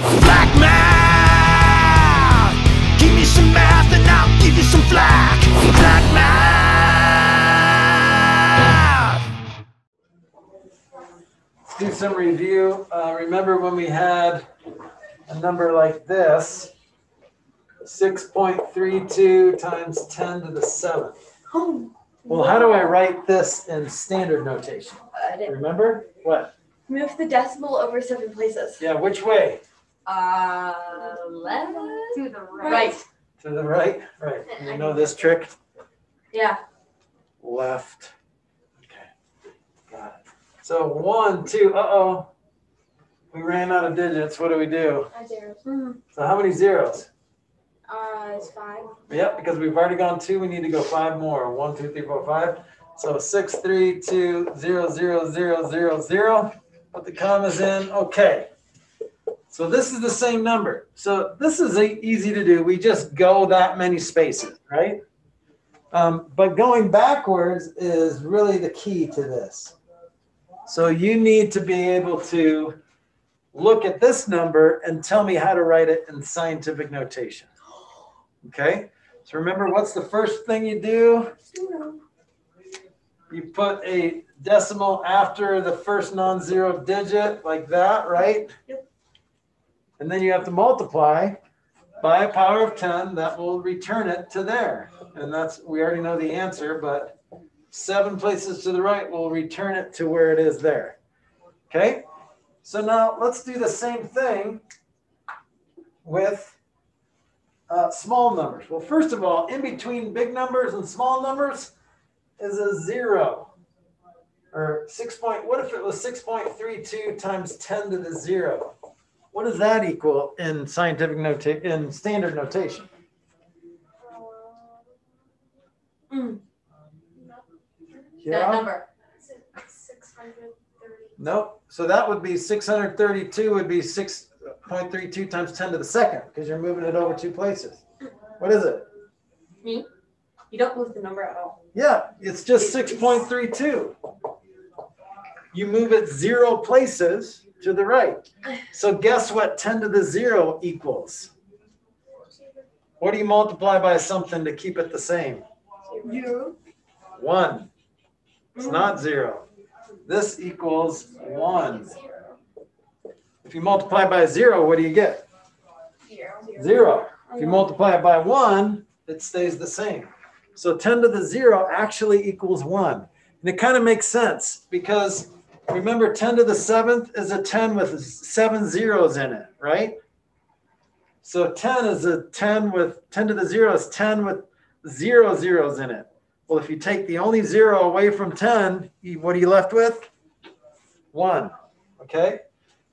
Flack math. Give me some math and I'll give you some flack. Black math. Let's do some review. Uh, remember when we had a number like this, 6.32 times 10 to the seventh. Well, how do I write this in standard notation? I didn't Remember? What? move the decimal over seven places. Yeah, which way? Uh, left To the right. right. To the right? Right. You know this trick? Yeah. Left. Okay. Got it. So one, two, uh-oh. We ran out of digits. What do we do? I zeros. So how many zeros? Uh, it's five. Yep, because we've already gone two, we need to go five more. One, two, three, four, five. So six, three, two, zero, zero, zero, zero, zero. Put the commas in. Okay. So this is the same number. So this is easy to do. We just go that many spaces, right? Um, but going backwards is really the key to this. So you need to be able to look at this number and tell me how to write it in scientific notation. Okay, so remember what's the first thing you do? You put a decimal after the first non zero digit, like that, right? Yep. And then you have to multiply by a power of 10 that will return it to there. And that's, we already know the answer, but seven places to the right will return it to where it is there. Okay, so now let's do the same thing with uh, small numbers. Well, first of all, in between big numbers and small numbers is a zero. Or six point, what if it was 6.32 times 10 to the zero? What does that equal in scientific nota, in standard notation? Mm. Yeah. That number. Six hundred thirty. Nope. So that would be 632 would be 6.32 times 10 to the second because you're moving it over two places. What is it? Me? You don't move the number at all. Yeah, it's just 6.32. You move it zero places to the right. So guess what 10 to the zero equals? What do you multiply by something to keep it the same? You. One. It's not zero. This equals one. If you multiply by zero, what do you get? Zero. If you multiply it by one, it stays the same. So 10 to the zero actually equals one. And it kind of makes sense because remember 10 to the seventh is a 10 with seven zeros in it, right? So 10 is a 10 with 10 to the zero is 10 with zero zeros in it. Well, if you take the only zero away from 10, what are you left with? One. Okay.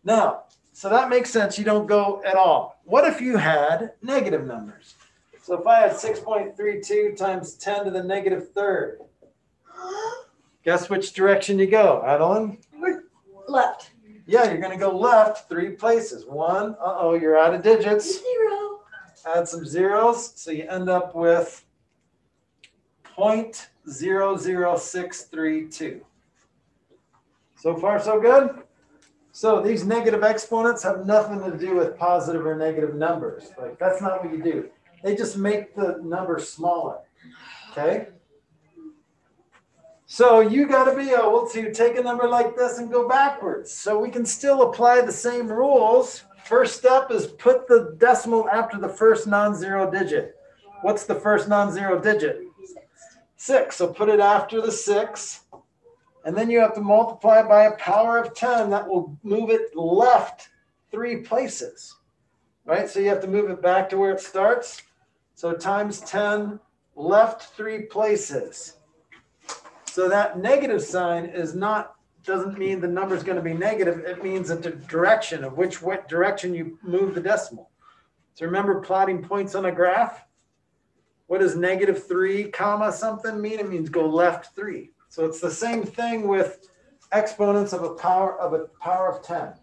Now, so that makes sense. You don't go at all. What if you had negative numbers? So if I had 6.32 times 10 to the negative third, guess which direction you go, Adeline? Left. Yeah, you're going to go left three places. One, uh oh, you're out of digits. Zero. Add some zeros. So you end up with 0.00632. So far, so good? So these negative exponents have nothing to do with positive or negative numbers. Like that's not what you do. They just make the number smaller. Okay? So you got to be able to take a number like this and go backwards. So we can still apply the same rules. First step is put the decimal after the first non-zero digit. What's the first non-zero digit? Six. So put it after the six. And then you have to multiply by a power of 10 that will move it left three places. Right? So you have to move it back to where it starts. So times 10 left three places. So that negative sign is not doesn't mean the number is going to be negative. It means the direction of which what direction you move the decimal. So remember plotting points on a graph. What does negative three comma something mean? It means go left three. So it's the same thing with exponents of a power of a power of 10.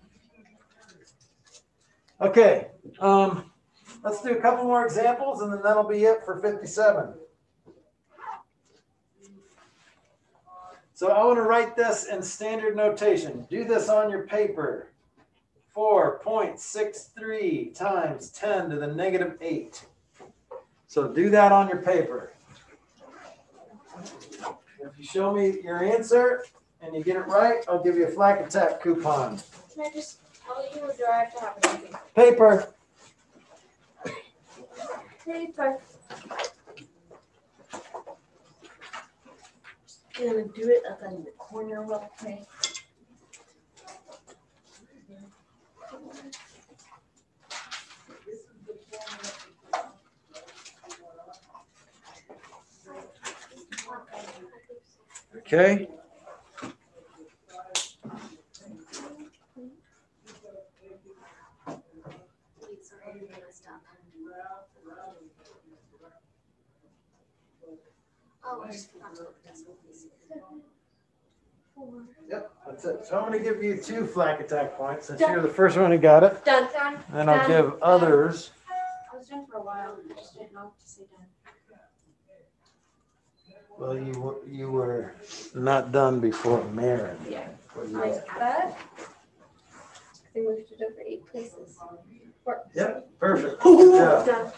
Okay, um, let's do a couple more examples and then that'll be it for 57. So I want to write this in standard notation. Do this on your paper. four point six three times ten to the negative eight. So do that on your paper. If you show me your answer and you get it right, I'll give you a flack attack coupon. Can I just tell you, or do I have to have on paper? Paper. I'm gonna do it up in the corner real quick. Okay. Oh, I just forgot to put the decimal places. Yep, that's it. So I'm gonna give you two flack attack points since you're the first one who got it. Done. Done. Then I'll give others. I was done for a while, I just didn't know to say done. Well, you were, you were not done before Maren. Yeah. Like that. They moved it over eight places. Works. Yep, perfect. Good job. Done.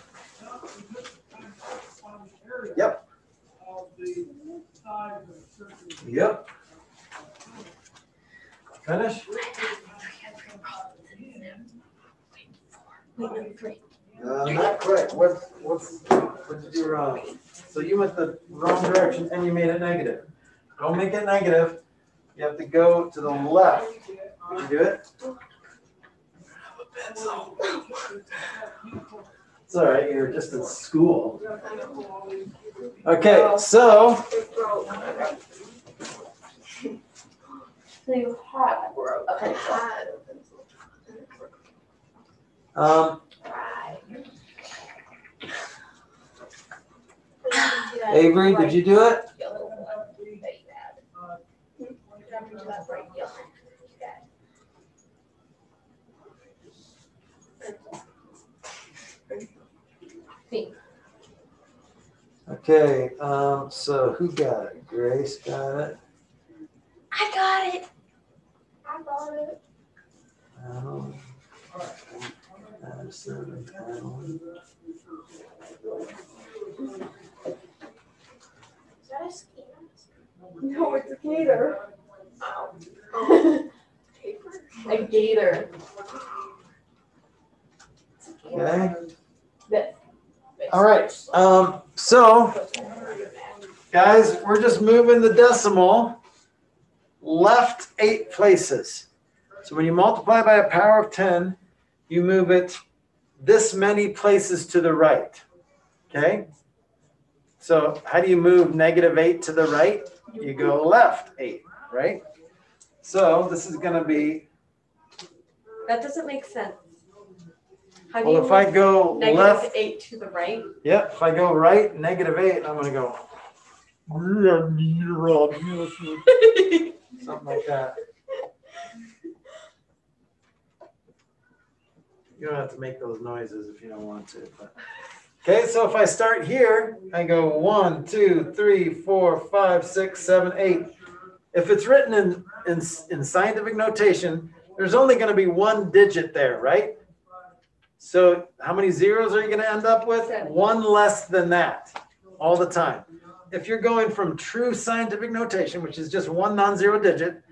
Yep. Yep. Finish? Uh, not quite. What, what's, what did you do wrong? So you went the wrong direction and you made it negative. Don't make it negative. You have to go to the left. You do it? It's all right, you're just in school. Okay, so, So you had a pencil. um, Avery, did you do it? Yellow one that you had. You have to do that bright yellow. Pink. Okay, um, so who got it? Grace got it. I got it. I got it. Um, Addison, Alan. Is that a ski? No, it's a gator. Oh. Paper? A gator. Okay, This. All right, um, so guys, we're just moving the decimal left eight places. So when you multiply by a power of 10, you move it this many places to the right. Okay? So how do you move negative eight to the right? You go left eight, right? So this is going to be, That doesn't make sense. Well, you if I go negative left, eight to the right? yeah, if I go right, negative eight, I'm going to go something like that. You don't have to make those noises if you don't want to. But. Okay, so if I start here, I go one, two, three, four, five, six, seven, eight. If it's written in, in, in scientific notation, there's only going to be one digit there, right? So how many zeros are you going to end up with? Seven. One less than that all the time. If you're going from true scientific notation, which is just one non-zero digit,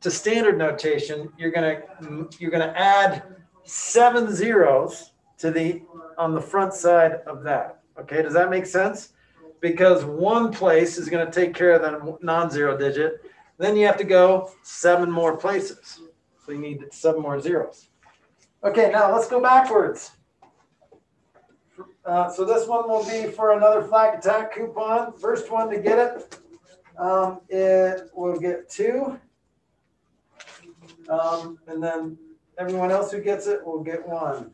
to standard notation, you're gonna you're gonna add seven zeros to the on the front side of that. Okay, does that make sense? Because one place is gonna take care of the non-zero digit, then you have to go seven more places. So you need seven more zeros. Okay, now let's go backwards. Uh, so this one will be for another flack attack coupon. First one to get it, um, it will get two. Um, and then everyone else who gets it will get one.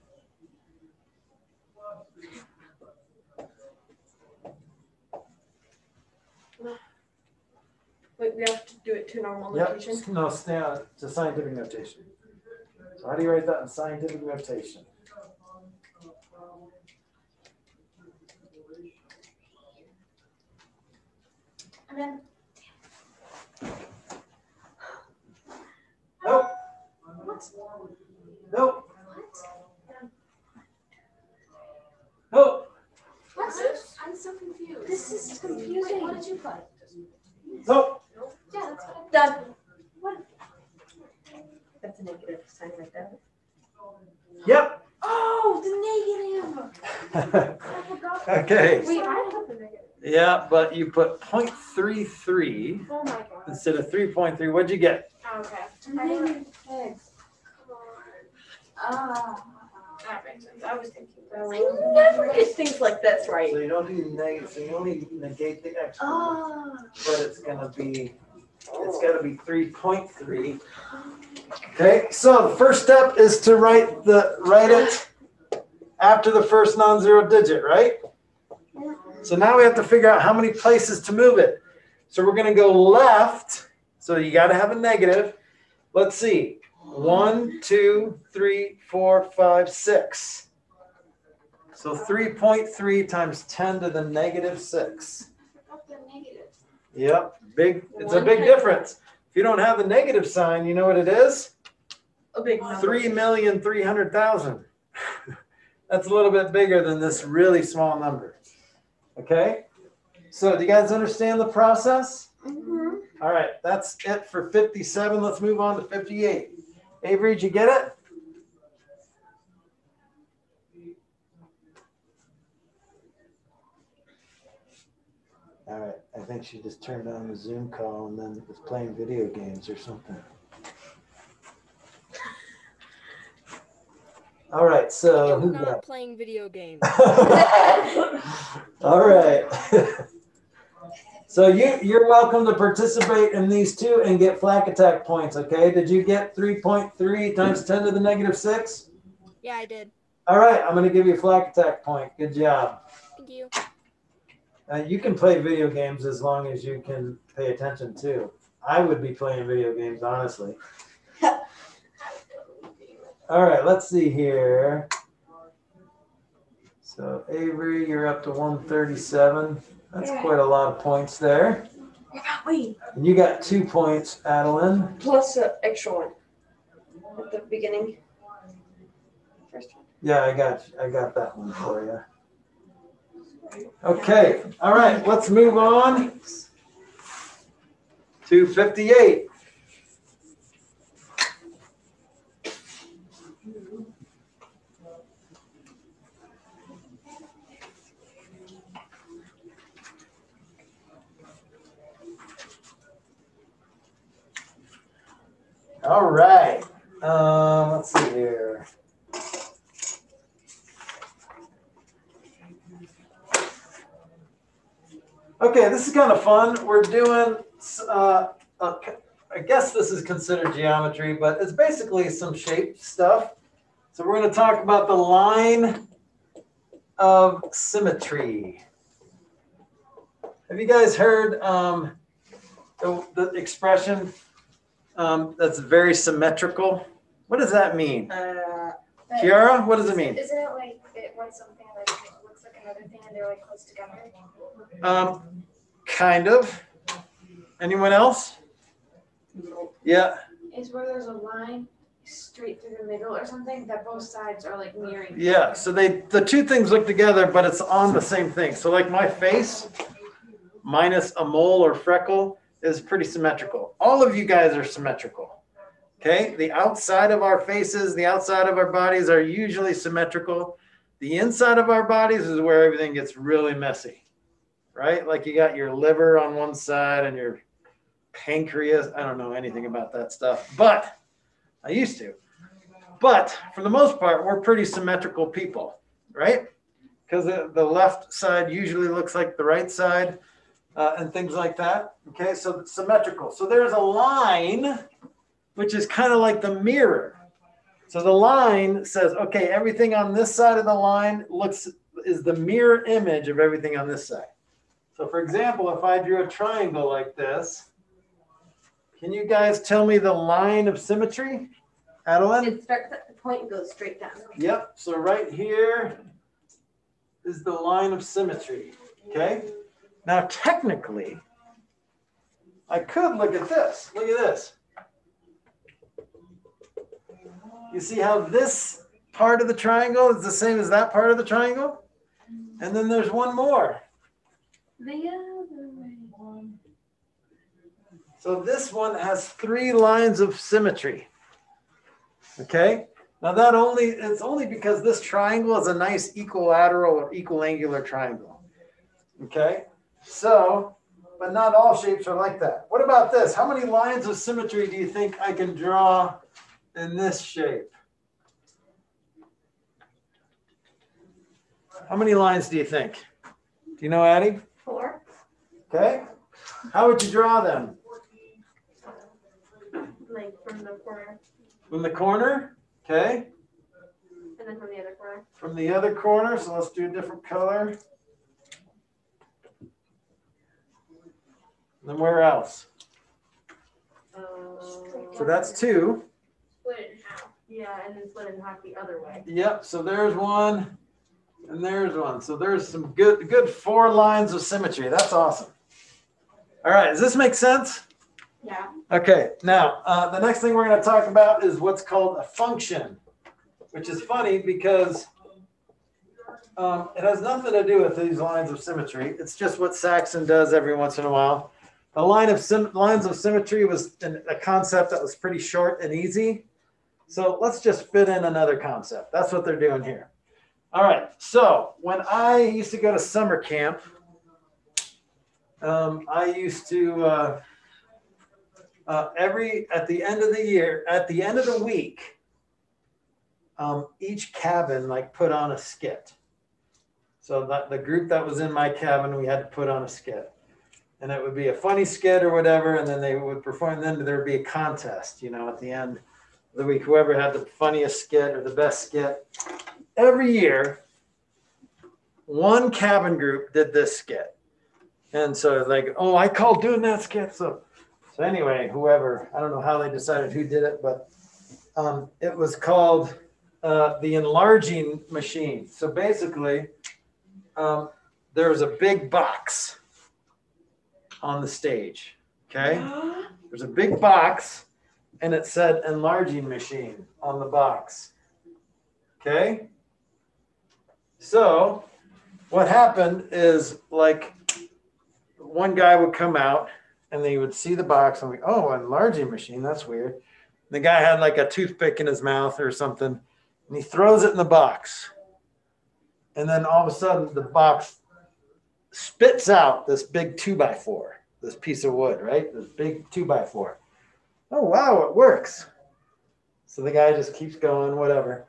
Wait, we have to do it to normal Yep, notation. no, stay on it to scientific notation. So how do you write that in scientific notation? And then Nope, what's Nope. What? Nope. What's this? I'm so confused. This is Wait, confusing. what did you put? Nope. Yeah, that's what Done. What? That's a negative sign right there. Yep. Oh, the negative. I forgot. okay. Wait, I put the negative. Yeah, but you put 0.33 Oh my god. instead of 3.3. What'd you get? Okay. Negative Ah, that makes sense. I was thinking. I never get things like this right. So you don't do negative, so you only negate the extra, Oh. but it's gonna be, it's gotta be 3.3. Okay, so the first step is to write the, write it after the first non-zero digit, right? So now we have to figure out how many places to move it. So we're gonna go left, so you gotta have a negative. Let's see, one, two, three, four, five, six. So 3.3 times 10 to the negative six. Forgot the negative. Yep, big, it's a big difference. If you don't have the negative sign, you know what it is? A big number. Three million three hundred thousand. That's a little bit bigger than this really small number. Okay? So do you guys understand the process? Mm-hmm. All right, that's it for 57. Let's move on to 58. Avery, did you get it? All right, think she just turned on the Zoom call and then was playing video games or something. All right, so I'm who not playing video games. All right. So you, you're welcome to participate in these two and get flack attack points, okay? Did you get 3.3 times 10 to the negative 6? Yeah, I did. All right, I'm going to give you a flack attack point. Good job. Thank you. Uh, you can play video games as long as you can pay attention too. I would be playing video games, honestly. All right, let's see here. So Avery, you're up to 137. That's Yeah. quite a lot of points there. Wait, And you got two points, Adeline. plus an extra one at the beginning. First one. Yeah, I got I got that one for you. Okay, all right, let's move on to 58. All right, um, let's see here. Okay, this is kind of fun. We're doing, uh, uh, I guess this is considered geometry, but it's basically some shape stuff. So we're going to talk about the line of symmetry. Have you guys heard um, the, the expression um, that's very symmetrical? What does that mean? Uh, Kiara, what does it mean? Isn't it like it when something like looks like another thing and they're like close together? Um, kind of. Anyone else? Yeah. Is where there's a line straight through the middle or something that both sides are like mirroring. Yeah, so they the two things look together, but it's on the same thing. So like my face minus a mole or freckle is pretty symmetrical. All of you guys are symmetrical. Okay? The outside of our faces, the outside of our bodies are usually symmetrical. The inside of our bodies is where everything gets really messy. Right? Like you got your liver on one side and your pancreas. I don't know anything about that stuff, but I used to. But for the most part, we're pretty symmetrical people, right? Because the, left side usually looks like the right side uh, and things like that. Okay, so it's symmetrical. So there's a line which is kind of like the mirror. So the line says, okay, everything on this side of the line looks is the mirror image of everything on this side. So for example, if I drew a triangle like this, can you guys tell me the line of symmetry? Adeline? it starts at the point and goes straight down. Yep, so right here is the line of symmetry, okay? Now technically, I could look at this, look at this. You see how this part of the triangle is the same as that part of the triangle? And then there's one more. The other way. So this one has three lines of symmetry. Okay? Now that only it's only because this triangle is a nice equilateral or equal angular triangle. Okay? So, but not all shapes are like that. What about this? How many lines of symmetry do you think I can draw in this shape? How many lines do you think? Do you know, Addie? Okay. How would you draw them? Like from the corner From the corner? Okay. and then from the other corner. From the other corner, so let's do a different color. Then where else? So um, that's two. Split in half. Yeah, and then split in half the other way. Yep, so there's one and there's one. So there's some good good four lines of symmetry. That's awesome. All right, does this make sense? Yeah. Okay, now uh, the next thing we're going to talk about is what's called a function, which is funny because um, it has nothing to do with these lines of symmetry. It's just what Saxon does every once in a while. The line of sim- lines of symmetry was an, a concept that was pretty short and easy. So let's just fit in another concept. That's what they're doing here. All right. So when I used to go to summer camp, um, I used to. Uh, uh, every at the end of the year, at the end of the week, um, each cabin like put on a skit. So that the group that was in my cabin, we had to put on a skit, and it would be a funny skit or whatever, and then they would perform. Then there would be a contest, you know, at the end of the week, whoever had the funniest skit or the best skit. Every year, one cabin group did this skit, and so like, oh, I called doing that skit, so so anyway, whoever, I don't know how they decided who did it, but um, it was called uh, the enlarging machine. So basically, um, there was a big box on the stage. Okay. There's a big box and it said enlarging machine on the box. Okay. So what happened is like one guy would come out and they would see the box and we, oh, enlarging machine, that's weird. The guy had like a toothpick in his mouth or something, and he throws it in the box. And then all of a sudden, the box spits out this big two by four, this piece of wood, right? This big two by four. Oh, wow, it works. So the guy just keeps going, whatever.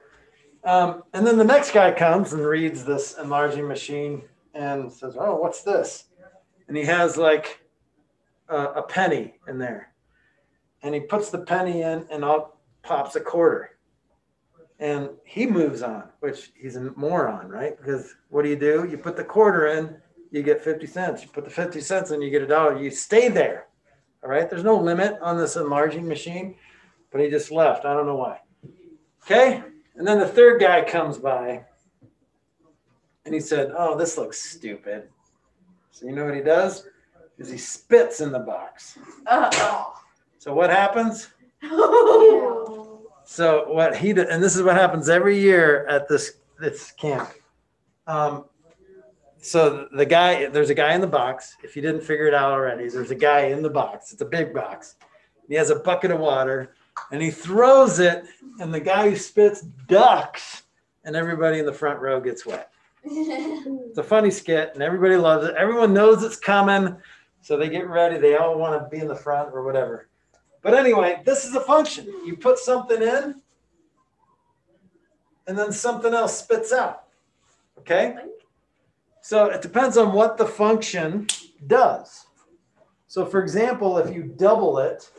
Um, and then the next guy comes and reads this enlarging machine and says, oh, what's this? And he has like, uh, a penny in there. And he puts the penny in and up pops a quarter. And he moves on, which he's a moron, right? Because what do you do? You put the quarter in, you get 50 cents. You put the 50 cents in, you get a dollar. You stay there. All right. There's no limit on this enlarging machine, but he just left. I don't know why. Okay. And then the third guy comes by and he said, Oh, this looks stupid. So you know what he does? is he spits in the box. So what happens? So what he did, and this is what happens every year at this this camp. Um, so the guy, there's a guy in the box. If you didn't figure it out already, there's a guy in the box. It's a big box. He has a bucket of water, and he throws it, and the guy who spits ducks, and everybody in the front row gets wet. It's a funny skit, and everybody loves it. Everyone knows it's coming. So they get ready. They all want to be in the front or whatever. But anyway, this is a function. You put something in, and then something else spits out. Okay? So it depends on what the function does. So, for example, if you double it,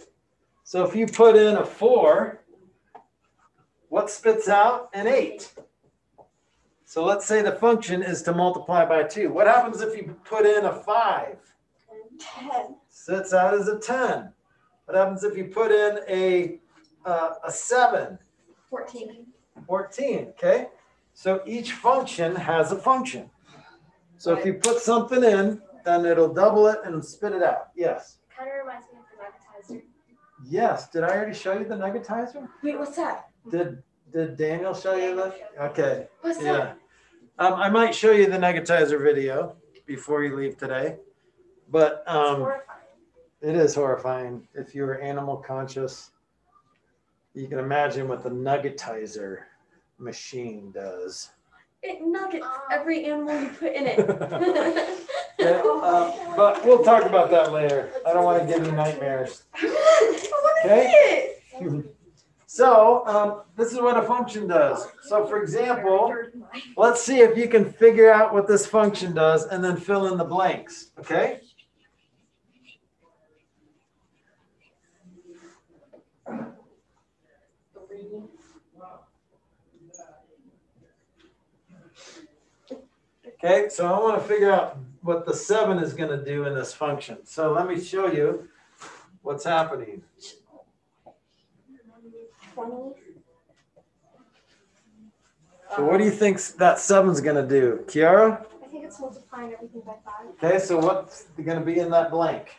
so if you put in a four, what spits out? An eight. So let's say the function is to multiply by two. What happens if you put in a five? Ten. sits out as a 10. What happens if you put in a, uh, a 7? Fourteen. 14, okay? So each function has a function. So if you put something in, then it'll double it and spit it out. Yes. Kind of reminds me of the nuggetizer. Yes. Did I already show you the nuggetizer? Wait, what's that? Did Did Daniel show you that? Okay, What's yeah. Um, I might show you the nuggetizer video before you leave today, but It's um, horrifying. it is horrifying. If you were animal conscious, you can imagine what the nuggetizer machine does. It nuggets every animal you put in it. Yeah, um, but we'll talk about that later. I don't want to give you nightmares. I want to Okay. see it. So um, this is what a function does. So for example, let's see if you can figure out what this function does and then fill in the blanks, okay? Okay, so I want to figure out what the seven is going to do in this function. So let me show you what's happening. Twenty. So what do you think that seven's going to do? Kiara? I think it's multiplying everything by five. Okay, so what's going to be in that blank?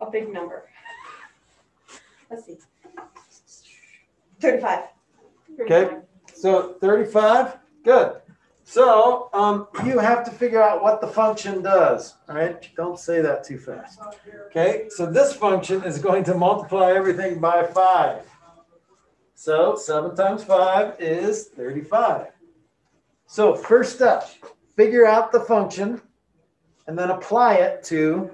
A big number. Let's see. Thirty-five. Okay. So 35, good. So um, you have to figure out what the function does, all right? Don't say that too fast. Okay, so this function is going to multiply everything by five. So seven times five is 35. So first step, figure out the function and then apply it to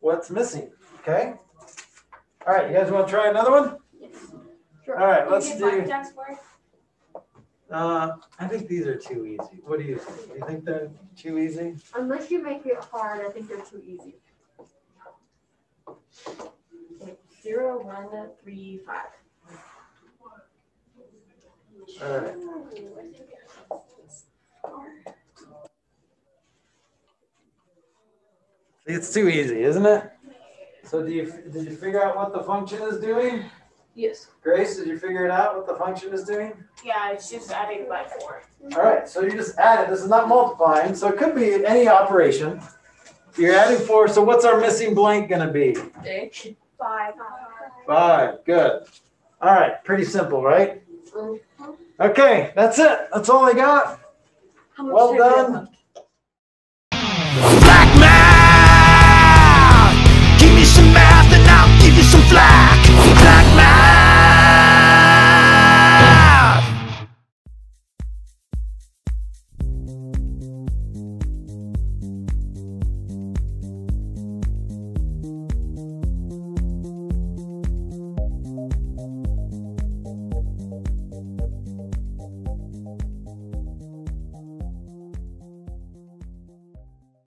what's missing, okay? All right, you guys want to try another one? Yes. Sure. All right, let's do. get blackjacks for it? Uh, I think these are too easy. What do you think? Do you think they're too easy? Unless you make it hard, I think they're too easy. Zero, one, three, five. All right. It's too easy, isn't it? So do you did you figure out what the function is doing? Yes. Grace, did you figure it out what the function is doing? Yeah, it's just adding by four. All right, so you just add it. This is not multiplying, so it could be any operation. You're adding four, so what's our missing blank gonna be? Jake. Five. Five, good. All right, pretty simple, right? Okay, that's it. That's all I got. Well time do you have done. Flack math, give me some math and I'll give you some flash.